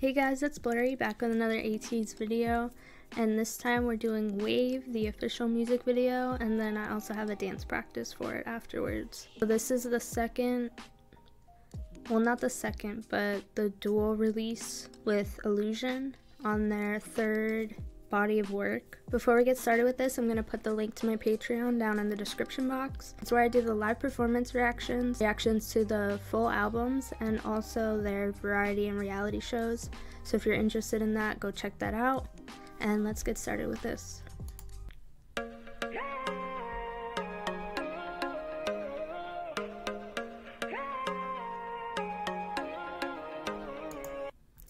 Hey guys, it's Blurry back with another ATEEZ video and this time we're doing Wave, the official music video, and then I also have a dance practice for it afterwards. So this is the second, well not the second, but the dual release with Illusion on their third body of work. Before we get started with this, I'm going to put the link to my Patreon down in the description box. It's where I do the live performance reactions, reactions to the full albums, and also their variety and reality shows. So if you're interested in that, go check that out. And let's get started with this.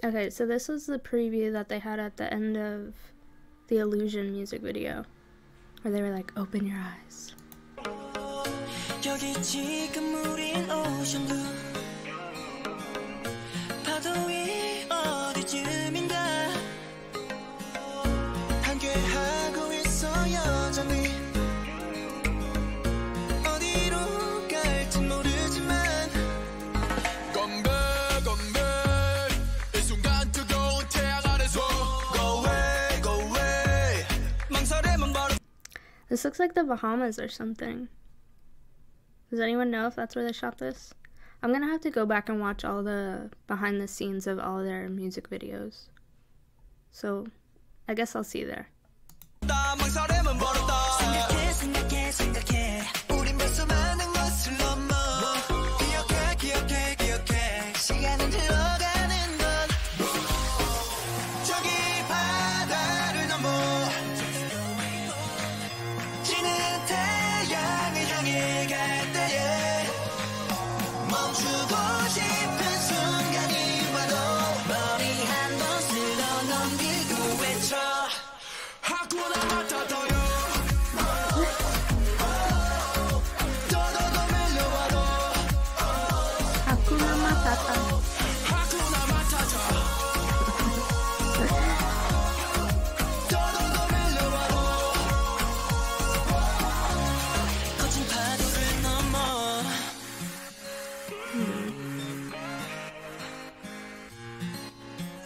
Okay, so this was the preview that they had at the end of the Illusion music video, where they were like, open your eyes. This looks like the Bahamas or something. Does anyone know if that's where they shot this? I'm gonna have to go back and watch all the behind the scenes of all their music videos. So, I guess I'll see you there.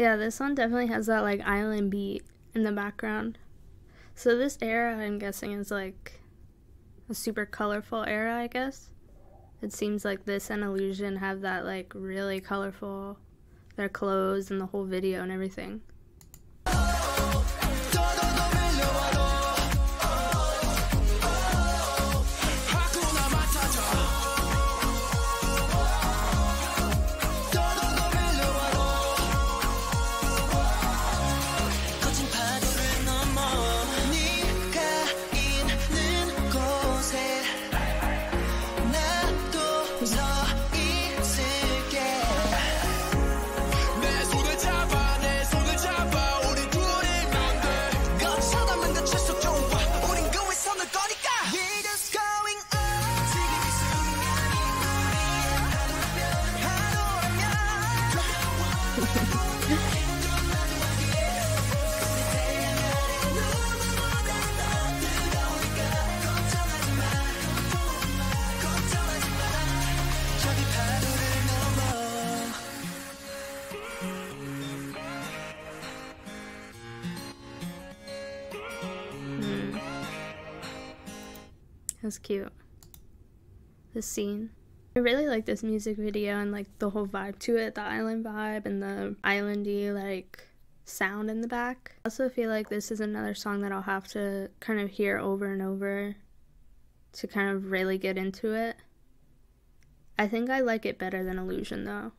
Yeah, this one definitely has that like island beat in the background. So this era, I'm guessing, is like a super colorful era, I guess. It seems like this and Illusion have that like really colorful, their clothes and the whole video and everything. That's cute. The scene. I really like this music video and like the whole vibe to it, the island vibe and the islandy like sound in the back. I also feel like this is another song that I'll have to kind of hear over and over to kind of really get into it. I think I like it better than Illusion though.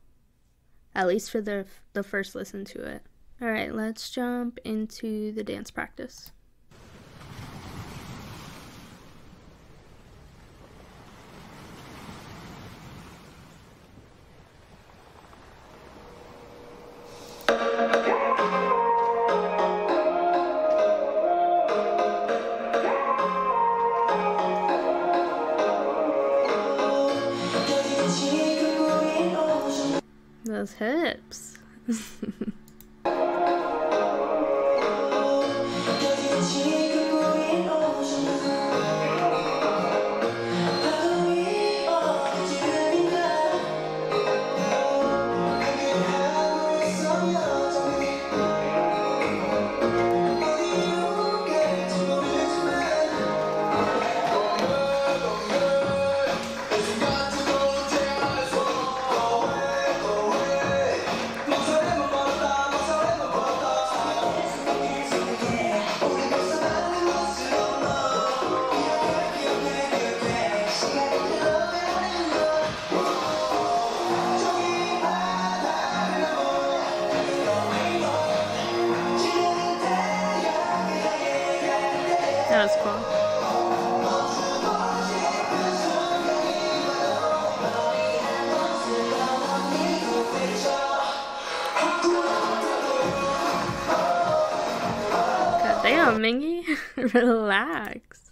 at least for the the first listen to it. All right, let's jump into the dance practice. Those hips. Mingi. Relax.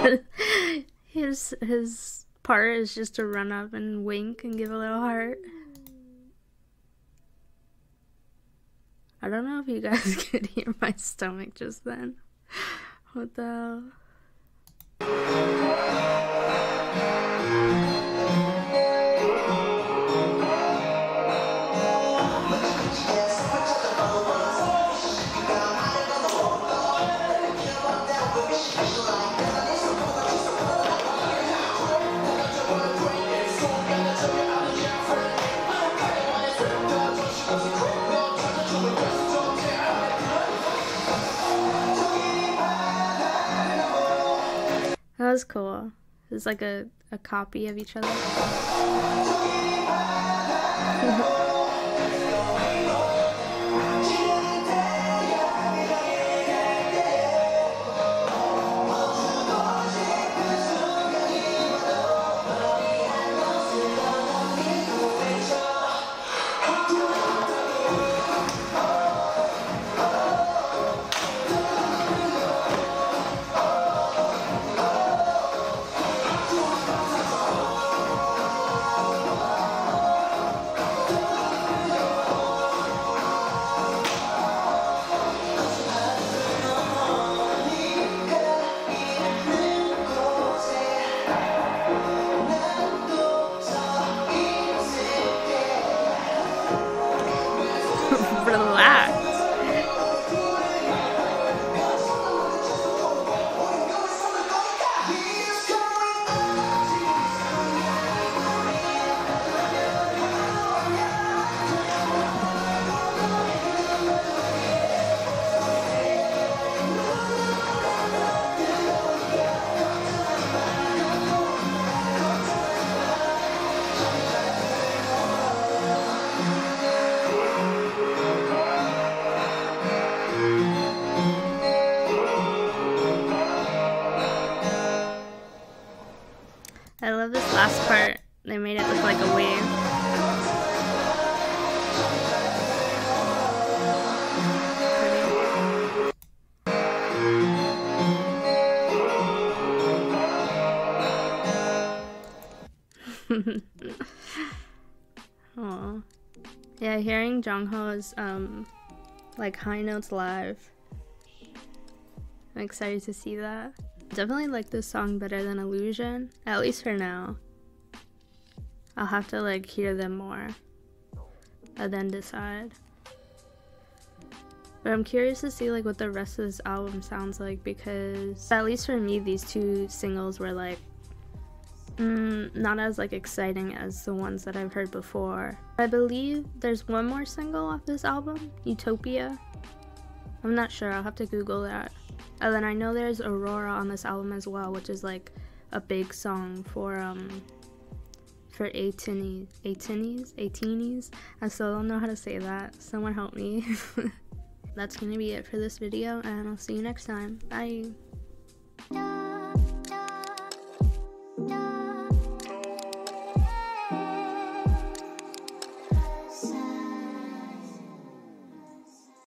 his his part is just to run up and wink and give a little heart. I don't know if you guys could hear my stomach just then. What the hell? That was cool. It's like a, a copy of each other. like a wave. Aw. Yeah, hearing Jongho's um like high notes live. I'm excited to see that. Definitely like this song better than Illusion, at least for now. I'll have to like hear them more and then decide. But I'm curious to see like what the rest of this album sounds like because at least for me these two singles were like mm, not as like exciting as the ones that I've heard before. I believe there's one more single off this album, Utopia. I'm not sure, I'll have to Google that. And then I know there's Aurora on this album as well, which is like a big song for um for 18 18s 18s I still don't know how to say that. Someone help me. That's gonna be it for this video and I'll see you next time. Bye.